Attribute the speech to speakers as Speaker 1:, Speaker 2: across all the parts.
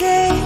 Speaker 1: pieces.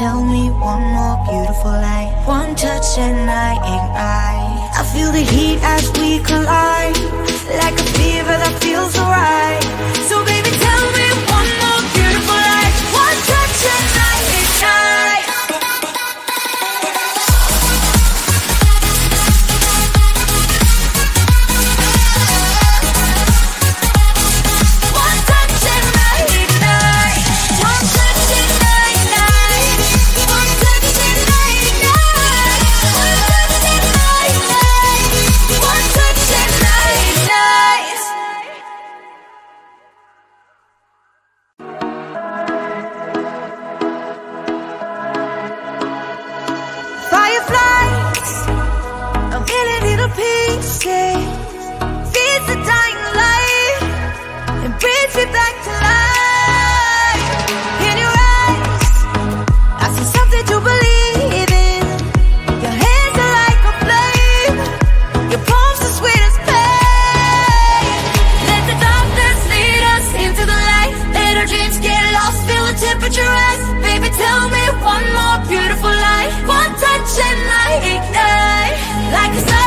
Speaker 1: Tell me one more beautiful lie. One touch and I ignite I feel the heat as we collide. Like a fever that feels alright. So baby tell like a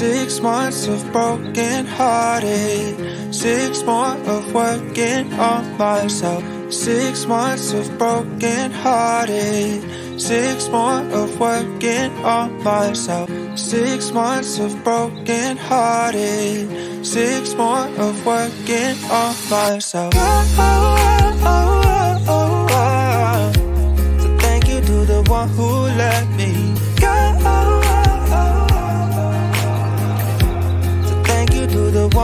Speaker 2: Six months of broken hearted. Six more of working on myself. Six months of broken hearted. Six more of working on myself. Six months of broken hearted. Six more of working on myself. Oh, oh, oh, oh, oh, oh. Thank you to the one who let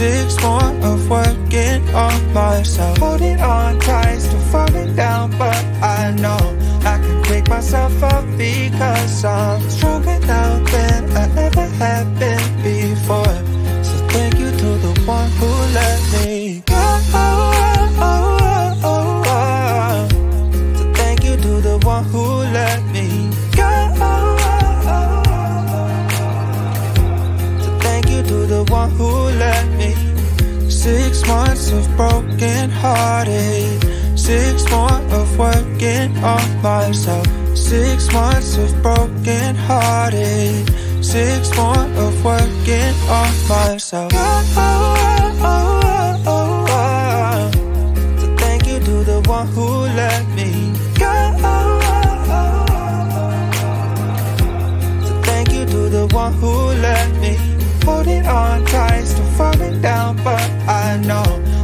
Speaker 2: Six more of working on myself. Holding on tight, still falling down, but I know I can pick myself up because I'm stronger now than I ever have been before. So thank you to the one who Months of broken hearted. Six more of working on myself. Six months of broken hearted. Six more of working on myself. Oh, oh, oh, oh, oh, oh. So thank you to the one who let me go. Oh, oh, oh, so thank you to the one who let me holding on tight, still falling down, but I know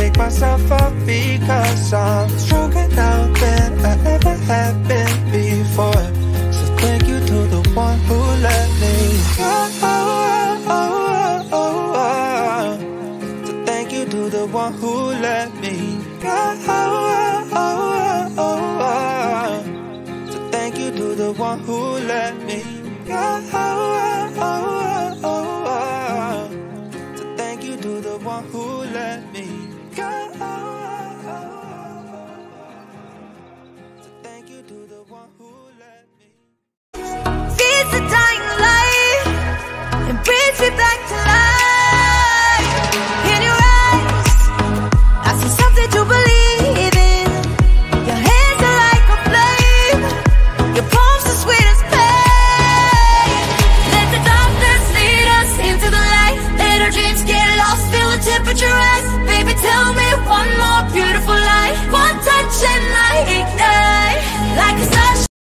Speaker 2: Pick myself up because I'm stronger now than I ever have been before. So thank you to the one who let me go. So thank you to the one who let me go. So thank you to the one who let me go. To.